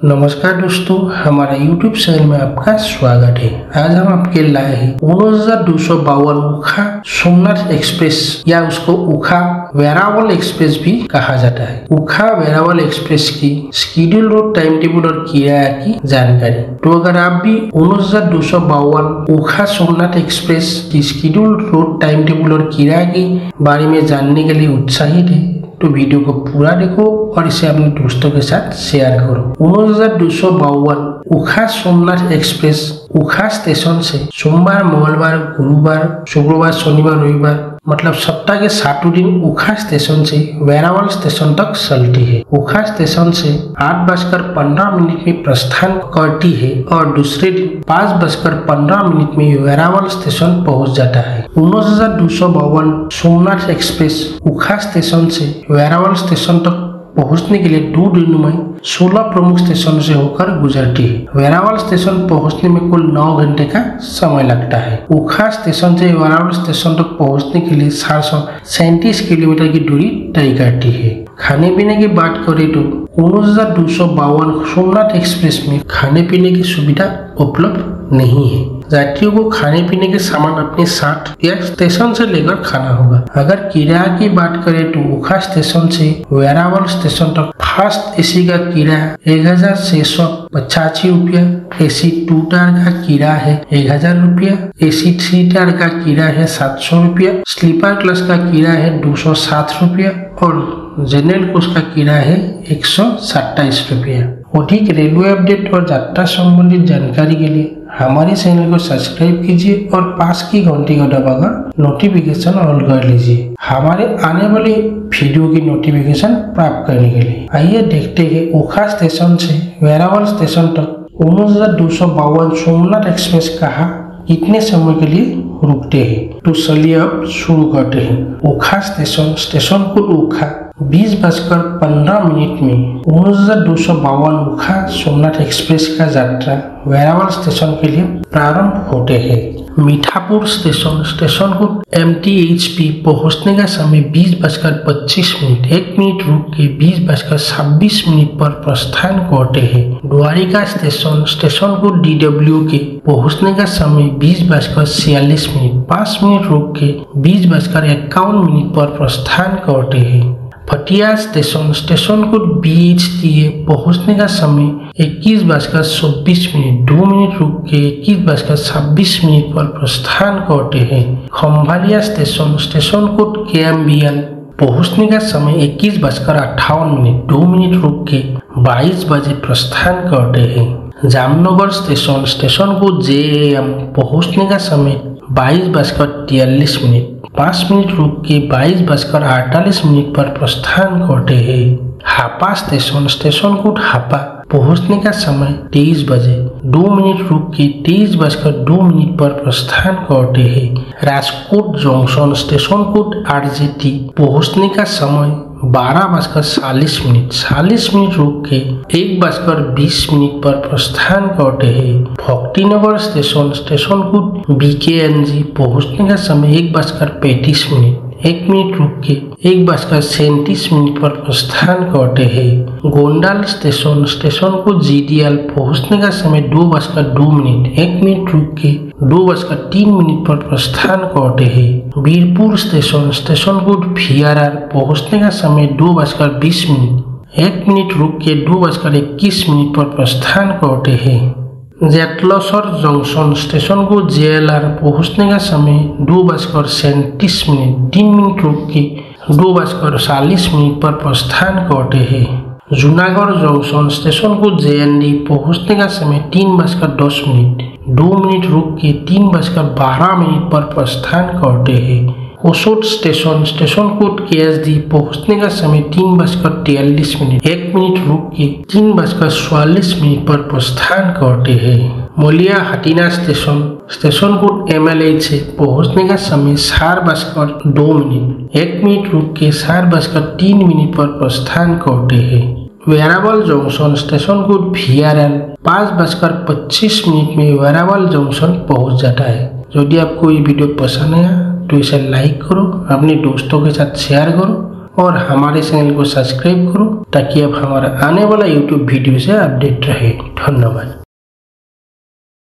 नमस्कार दोस्तों, हमारा YouTube चैनल में आपका स्वागत है। आज हम आपके लाए हैं उन्नीस हज़ार दो सौ बावन उखा सोमनाथ एक्सप्रेस, या उसको उखा वेरावल एक्सप्रेस भी कहा जाता है। उखा वेरावल एक्सप्रेस की स्कीड्यूल रोड टाइम टेबल और किराया की जानकारी। तो अगर आप भी उन्नीस हज़ार दो सौ बावन उखा सोमनाथ एक्सप्रेस की स्कीड्यूल रोड टाइम टेबल और किराया के बारे में जानने के लिए उत्साहित है तो वीडियो को पूरा देखो और इसे अपने दोस्तों के साथ शेयर करो उन्नीस हजार दो सौ बावन उखा सोमनाथ एक्सप्रेस उखा स्टेशन से सोमवार मंगलवार गुरुवार शुक्रवार शनिवार रविवार मतलब सप्ताह के सातों दिन उखा स्टेशन से वेरावल स्टेशन तक चलती है। उखा स्टेशन से आठ बजकर पंद्रह मिनट में प्रस्थान करती है और दूसरे दिन पाँच बजकर पंद्रह मिनट में वेरावल स्टेशन पहुँच जाता है। उन्नीस हज़ार दो सौ बावन सोमनाथ एक्सप्रेस उखा स्टेशन से वेरावल स्टेशन तक पहुँचने के लिए दो दिनों में सोलह प्रमुख स्टेशन से होकर गुजरती है। वेरावल स्टेशन पहुँचने में कुल नौ घंटे का समय लगता है। उखा स्टेशन से वेरावल स्टेशन तक तो पहुँचने के लिए सात सौ सैंतीस किलोमीटर की दूरी तय करती है। खाने पीने की बात करें तो उन्नीस हज़ार दो सौ बावन सोमनाथ एक्सप्रेस में खाने पीने की सुविधा उपलब्ध नहीं है। यात्रियों को खाने पीने के सामान अपने साथ या स्टेशन से लेकर खाना होगा। अगर किराया की बात करें तो उखा स्टेशन से वेरावल स्टेशन तक फास्ट एसी का किराया एक हज़ार छह सौ पचासी रूपया ए सी टू टायर का किराया है एक हज़ार रूपया ए सी थ्री टायर का किराया है सात सौ रूपया, स्लीपर क्लास का किराया है दो सौ सात रूपया और जनरल कोच का किराया है एक सौ सत्ताईस रूपया। अधिक रेलवे अपडेट और यात्रा संबंधित जानकारी के लिए हमारे चैनल को सब्सक्राइब कीजिए और पास की घंटी को दबाकर नोटिफिकेशन ऑन कर लीजिए। हमारे आने वाले वीडियो की नोटिफिकेशन प्राप्त करने के लिए। आइए देखते हैं ओखा स्टेशन से वेरावल स्टेशन तक उन्नीस हज़ार दो सौ बावन सोमनाथ एक्सप्रेस कहा कितने समय के लिए रुकते हैं। तो चलिए अब शुरू करते हैं। ओखा स्टेशन स्टेशन को ओखा बीस बजकर पंद्रह मिनट में उन्नीस हज़ार दो सौ बावन ओखा सोमनाथ एक्सप्रेस का यात्रा वेरावल स्टेशन के लिए प्रारंभ होते हैं। मीठापुर स्टेशन स्टेशन को एम टी एच पी पहुँचने का समय बीस बजकर पच्चीस मिनट, एक मिनट रुक के बीस बजकर छब्बीस मिनट पर प्रस्थान करते हैं। द्वारिका स्टेशन स्टेशन को डी डब्ल्यू के पहुँचने का समय बीस बजकर छियालीस मिनट, पाँच मिनट रुक के बीस बजकर इक्यावन मिनट पर प्रस्थान करते हैं। फटिया स्टेशन स्टेशन को बी एच दिए पहुँचने का समय इक्कीस बजकर चौबीस मिनट, दो मिनट रुक के इक्कीस बजकर छब्बीस मिनट पर प्रस्थान करते हैं। खम्भालिया स्टेशन स्टेशन कोड के पहुँचने का समय इक्कीस बजकर अट्ठावन मिनट, दो मिनट रुक के बाईस बजे प्रस्थान करते हैं। जामनगर स्टेशन स्टेशन को जे पहुँचने का समय बाईस बजकर तियालीस मिनट पाँच मिनट रुक के बाईस बजकर अड़तालीस मिनट पर प्रस्थान करते हैं। Hapa station station code Hapa. पहुँचने का समय तेईस बजे। दो मिनट रुक के तेईस बजकर दो मिनट पर प्रस्थान करते हैं। Rajkot junction, station code RJT. पहुँचने का समय बारह बजकर चालीस मिनट चालीस मिनट रुक के एक बजकर बीस मिनट पर प्रस्थान करते हैं। भक्तिनगर स्टेशन स्टेशन को बी के एन जी पहुँचने का समय एक बजकर पैंतीस मिनट। एक मिनट रुक के एक बजकर सैंतीस मिनट पर प्रस्थान करते हैं। गोंडाल स्टेशन स्टेशन को जीडीएल पहुँचने का समय दो बजकर दो मिनट। एक मिनट रुक के दो बजकर तीन मिनट पर प्रस्थान करते हैं। वीरपुर स्टेशन स्टेशन को आर पहुँचने का समय दो बजकर बीस मिनट। एक मिनट रुक के दो बजकर इक्कीस मिनट पर प्रस्थान करते हैं। जेटलसर जंक्शन स्टेशन को जेएलआर पहुँचने का समय दो बजकर सैंतीस मिनट तीन मिनट रुक के दो बजकर चालीस मिनट पर प्रस्थान करते हैं जूनागढ़ जंक्शन स्टेशन को जेएनडी पहुँचने का समय तीन बजकर दस मिनट दो मिनट रुक के तीन बजकर बारह मिनट पर प्रस्थान करते हैं ओसोट station station code K S D पहुँचने का समय तीन बजकर तियालीस मिनट एक मिनट रुक के तीन बजकर चौवालीस मिनट पर प्रस्थान करते हैं Malia Hatina station station code M L H से पहुँचने का समय चार बजकर दो मिनट एक मिनट रुक के चार बजकर तीन मिनट पर प्रस्थान करते हैं Veraval junction station code V R L पाँच बजकर पच्चीस मिनट में वेरावल जंक्शन पहुँच जाता है यदि आपको ये वीडियो पसंद आया तो इसे लाइक करो, अपने दोस्तों के साथ शेयर करो और हमारे चैनल को सब्सक्राइब करो ताकि अब हमारा आने वाला यूट्यूब वीडियो से अपडेट रहे। धन्यवाद।